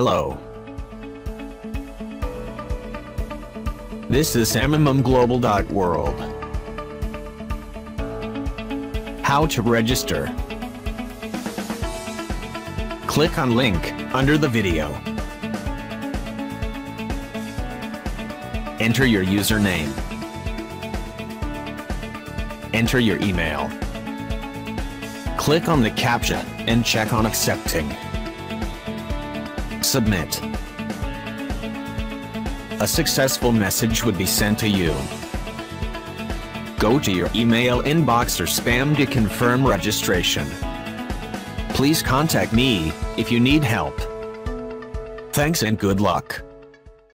Hello. This is MMMGlobal.world. How to register. Click on link under the video. Enter your username. Enter your email. Click on the CAPTCHA and check on accepting. Submit. A successful message would be sent to you. Go to your email inbox or spam to confirm registration. Please contact me if you need help. Thanks and good luck.